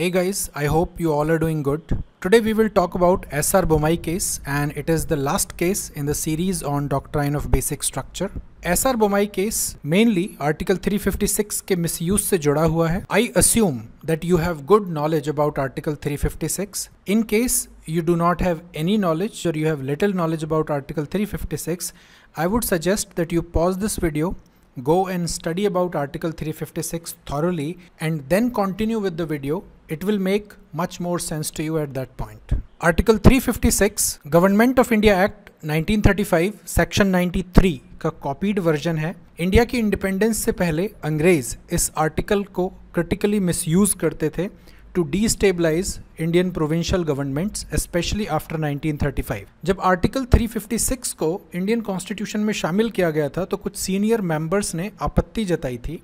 Hey guys, I hope you all are doing good. Today we will talk about SR Bomai case and it is the last case in the series on doctrine of basic structure. SR Bomai case mainly article 356 के misuse से जुड़ा हुआ है. I assume that you have good knowledge about article 356. In case you do not have any knowledge or you have little knowledge about article 356, I would suggest that you pause this video go and study about article 356 thoroughly and then continue with the video it will make much more sense to you at that point. Article 356 government of india act 1935 section 93 का copied version है। India की independence से पहले अंग्रेज़ इस article को critically misuse करते थे to destabilise Indian provincial governments specially after 1935 जब आर्टिकल 356 को इंडियन कॉन्स्टिट्यूशन में शामिल किया गया था तो कुछ सीनियर मेंबर्स ने आपत्ति जताई थी।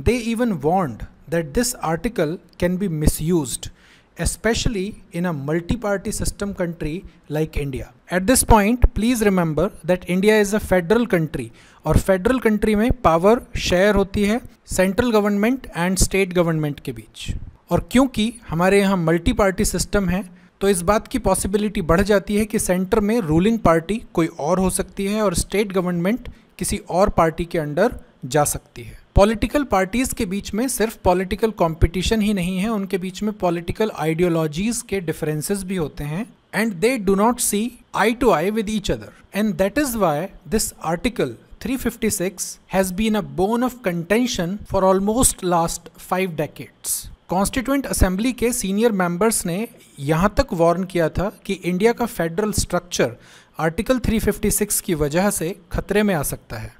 They even warned that this article can be misused especially in a multi-party system country like India. At this point, please remember that India is a federal country और फेडरल कंट्री में power share होती है central government and state government के बीच और क्योंकि हमारे यहाँ पार्टी सिस्टम है तो इस बात की पॉसिबिलिटी बढ़ जाती है कि सेंटर में रूलिंग पार्टी कोई और हो सकती है और स्टेट गवर्नमेंट किसी और पार्टी के अंडर जा सकती है पॉलिटिकल पार्टीज़ के बीच में सिर्फ़ पॉलिटिकल कंपटीशन ही नहीं है, उनके बीच में पॉलिटिकल आइडियोलॉजीज के डिफरेंसेस भी होते हैं and they do not see eye to eye with each other and that is why this article 356 has been a bone of contention for almost last five decades. Constituent assembly के senior members ने यहाँ तक warn किया था कि India का federal structure article 356 की वजह से खतरे में आ सकता है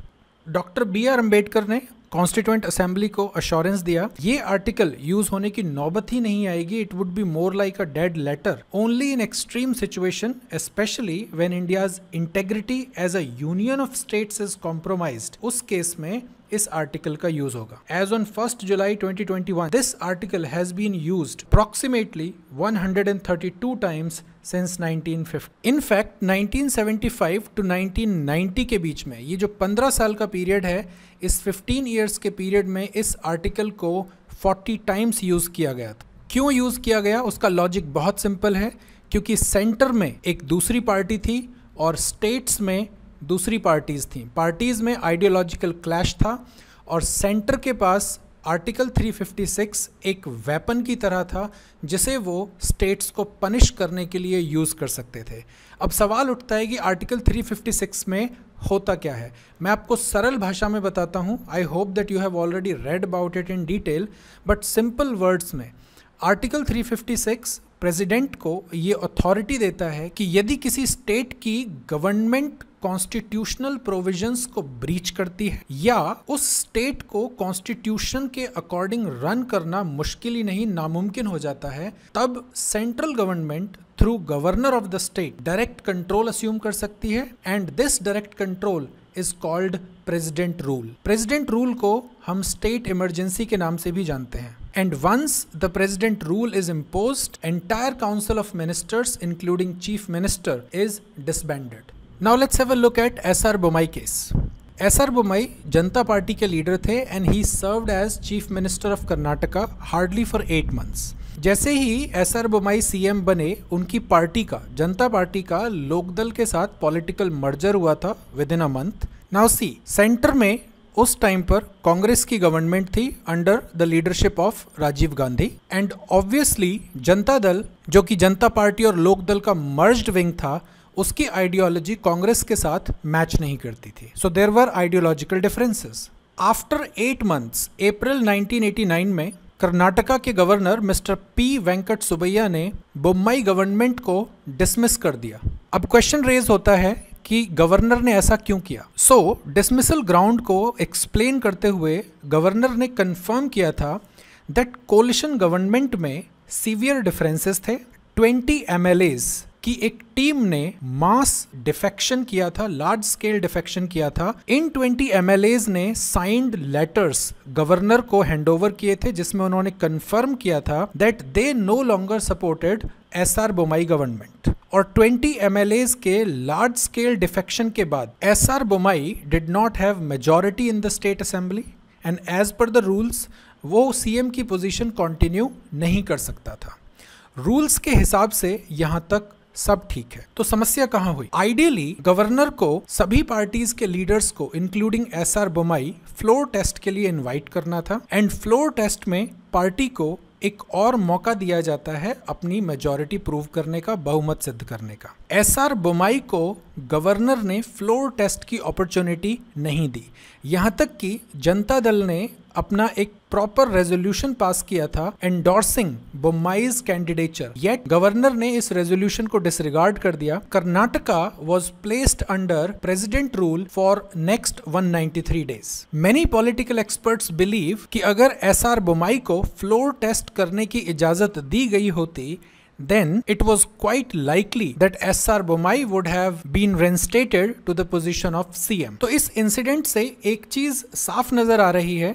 डॉक्टर बी आर अंबेडकर ने कॉन्स्टिट्यूंट असेंबली को अश्योरेंस दिया। ये आर्टिकल यूज़ होने की नौबत ही नहीं आएगी। It would be more like a dead letter only in extreme situation specially when India's integrity as a union of states is compromise उस केस में इस आर्टिकल का यूज़ होगा। As on first July 2021 this article has been used approximately 132 times since 1950 in fact 1975 to 1990 के बीच में, ये जो 15 साल का पीरियड है, इस 15 ईयर्स के पीरियड में इस आर्टिकल को 40 टाइम्स यूज़ किया गया था। क्यों यूज़ किया गया? उसका लॉजिक बहुत सिंपल है, क्योंकि सेंटर में एक दूसरी पार्टी थी और स्टेट्स में दूसरी पार्टीज़ थी। पार्टीज़ में आइडियोलॉजिकल क्लैश था और सेंटर के पास आर्टिकल 356 एक वेपन की तरह था, जिसे वो स्टेट्स को पनिश करने के लिए यूज़ कर सकते थे। अब सवाल उठता है कि आर्टिकल 356 में होता क्या है? मैं आपको सरल भाषा में बताता हूँ। I hope that you have already read about it in detail but simple words में। आर्टिकल 356 प्रेसिडेंट को ये अथॉरिटी देता है कि यदि किसी स्टेट की गवर्नमेंट कॉन्स्टिट्यूशनल प्रोविजंस को ब्रीच करती है, या उस स्टेट को कॉन्स्टिट्यूशन के अकॉर्डिंग रन करना मुश्किल ही नहीं, नामुमकिन हो जाता है, तब central government through governor of the state direct control assume कर सकती है and this direct control is called president rule president rule को हम स्टेट इमरजेंसी के नाम से भी जानते हैं। And once the president rule is imposed, entire council of ministers, including chief minister, is disbanded. Now let's have a look at SR Bomai case. SR Bomai Janata party के leader थे and he served as chief minister of Karnataka hardly for eight months जैसे ही S R Bommai CM बने उनकी party का जनता party का लोकदल के साथ पॉलिटिकल मर्जर हुआ था within a month now see centre में उस टाइम पर कांग्रेस की गवर्नमेंट थी under the leadership of Rajiv Gandhi. And obviously Janata Dal, जो कि जनता पार्टी और लोक दल का मर्ज्ड विंग था, उसकी आइडियोलॉजी कांग्रेस के साथ मैच नहीं करती थी। So there were ideological differences after eight months April 1989 में कर्नाटका के governor mister P Venkat Subbaiah ने बुम्बई गवर्नमेंट को डिसमिस कर दिया। अब क्वेश्चन रेज होता है कि गवर्नर ने ऐसा क्यों किया? सो डिसमिसल ग्राउंड को एक्सप्लेन करते हुए गवर्नर ने कंफर्म किया था दैट कोलिशन गवर्नमेंट में सीवियर डिफरेंसेस थे 20 एम की एक टीम ने मास डिफेक्शन किया था लार्ज स्केल डिफेक्शन किया था। इन 20 एम ने साइंड लेटर्स गवर्नर को हैंडओवर किए थे, जिसमें उन्होंने कंफर्म किया था that they no longer supported S R Bommai government और 20 एम के लार्ज स्केल डिफेक्शन के बाद S R Bommai did not have majority in the state assembly and as per the rules वो सीएम की position continue नहीं कर सकता था। रूल्स के हिसाब से यहाँ तक सब ठीक है। तो समस्या कहाँ हुई? आइडियली गवर्नर को, सभी पार्टीज़ के लीडर्स को including S R Bommai floor test के लिए इनवाइट करना था। एंड फ्लोर टेस्ट में पार्टी को एक और मौका दिया जाता है अपनी मेजोरिटी प्रूव करने का, बहुमत सिद्ध करने का। एस आर बोमाई को गवर्नर ने फ्लोर टेस्ट की अपॉर्चुनिटी नहीं दी। यहाँ तक कि जनता दल ने अपना एक प्रॉपर रेजोल्यूशन पास किया था endorsing Bommai's candidature yet governor ने इस रेजोल्यूशन को डिसरिगार्ड कर दिया। Karnataka was placed under president rule for next 193 days many political experts believe कि अगर एस आर बोमाई को फ्लोर टेस्ट करने की इजाज़त दी गई होती then it was quite likely that SR Bomai would have been reinstated to the position of CM. तो इस इंसिडेंट से एक चीज़ साफ़ नज़र आ रही है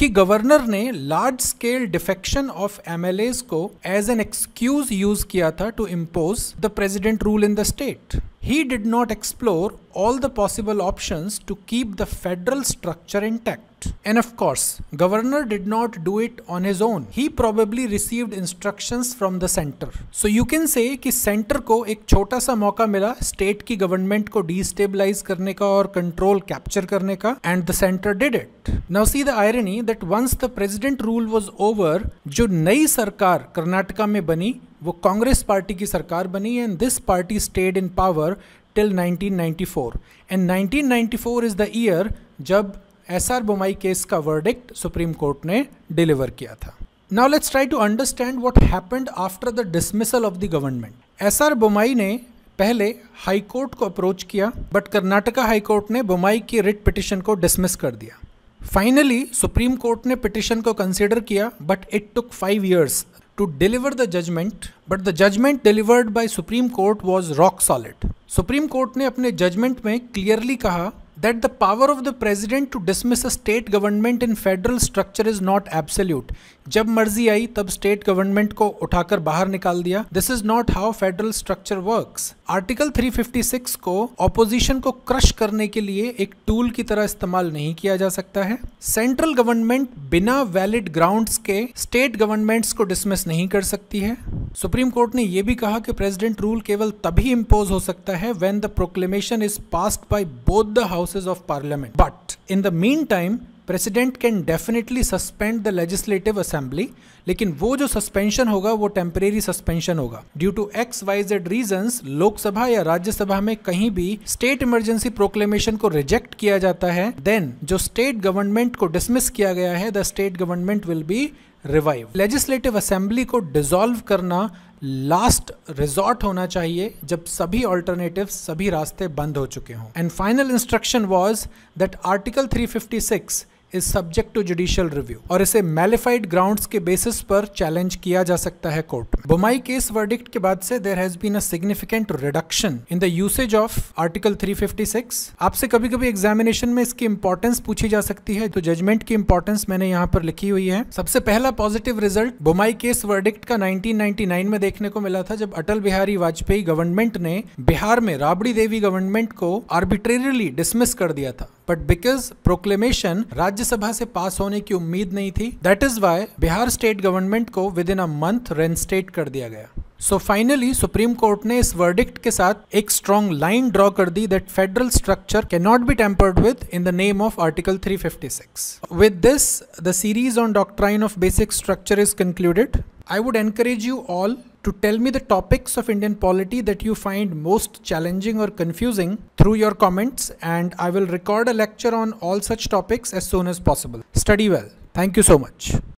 कि गवर्नर ने large scale defection of M को एज एन एक्सक्यूज यूज़ किया था to impose the president rule in the state he did not explore all the possible options to keep the federal structure intact. And of course, governor did not do it on his own. He probably received instructions from the center. So you can say कि center को एक छोटा सा मौका मिला state की government को destabilize करने का और control capture करने का and the center did it. Now see the irony that once the president rule was over, जो नई सरकार कर्नाटका में बनी वो कांग्रेस पार्टी की सरकार बनी and this party stayed in power till 1994 and 1994 is the year जब एस आर बोमाई केस का वर्डिक्ट सुप्रीम कोर्ट ने डिलीवर किया था। Now let's try to understand what happened after the dismissal of the government S R Bommai ने पहले high court को approach किया but Karnataka high court ने बोमाई की रिट पिटिशन को डिसमिस कर दिया। फाइनली सुप्रीम कोर्ट ने पिटिशन को कंसिडर किया but it took five years to deliver the judgment but the judgment delivered by supreme court was rock solid supreme court ने अपने judgment में clearly कहा that the power of the president to dismiss a state government in federal structure is not absolute. जब मर्ज़ी आई, तब state government को उठाकर बाहर निकाल दिया। This is not how federal structure works article 356 को ऑपोजिशन को क्रश करने के लिए एक टूल की तरह इस्तेमाल नहीं किया जा सकता है। सेंट्रल गवर्नमेंट बिना वैलिड ग्राउंड्स के स्टेट गवर्नमेंट्स को डिसमिस नहीं कर सकती है। सुप्रीम कोर्ट ने यह भी कहा कि प्रेसिडेंट रूल केवल तभी इम्पोज हो सकता है when the proclamation is passed by both the houses of parliament but in the mean time president can definitely suspend the legislative assembly लेकिन वो जो सस्पेंशन होगा, वो टेम्परेरी सस्पेंशन होगा। Due to X Y Z reason Lok Sabha या राज्यसभा में कहीं भी स्टेट इमरजेंसी प्रोक्लेमेशन को रिजेक्ट किया जाता है देन जो स्टेट गवर्नमेंट को डिसमिस किया गया है the state government will be revive legislative assembly को डिसॉल्व करना लास्ट रिजॉर्ट होना चाहिए जब सभी ऑल्टरनेटिव सभी रास्ते बंद हो चुके हों. And final instruction was that article 356 is subject to judicial review और इसे मैलिफाइड ग्राउंड्स के बेसिस पर चैलेंज किया जा सकता है कोर्ट में। बुमाई केस वर्डिक्ट के बाद से there has been a significant reduction in the usage of article 356 आपसे कभी कभी एग्जामिनेशन में इसकी इंपॉर्टेंस पूछी जा सकती है तो जजमेंट की इंपॉर्टेंस मैंने यहाँ पर लिखी हुई है। सबसे पहला positive result Bommai case verdict का 1999 में देखने को मिला था, जब अटल बिहारी वाजपेयी गवर्नमेंट ने बिहार में राबड़ी देवी गवर्नमेंट को आर्बिट्रेरली डिसमिस कर दिया था। बट बिकॉज़ प्रोक्लेमेशन राज्यसभा से पास होने की उम्मीद नहीं थी that is why Bihar state government को within a month reinstate कर दिया गया। सो फाइनली सुप्रीम कोर्ट ने इस वर्डिक्ट के साथ एक स्ट्रॉन्ग लाइन ड्रॉ कर दी that federal structure cannot be tampered with in the name of article 356 with this the series on doctrine of basic structure is concluded I would encourage you all to tell me the topics of Indian polity that you find most challenging or confusing through your comments and I will record a lecture on all such topics as soon as possible. Study well. Thank you so much.